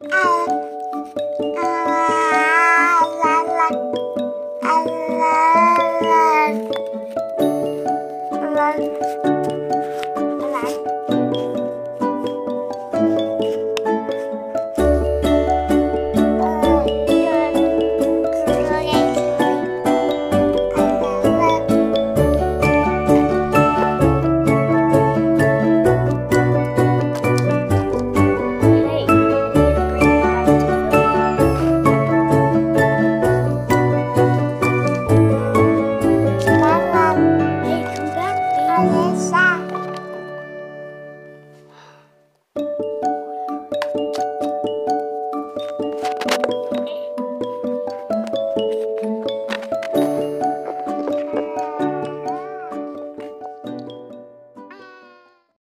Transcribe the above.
爱啦啦，爱啦啦，啦。云山。thank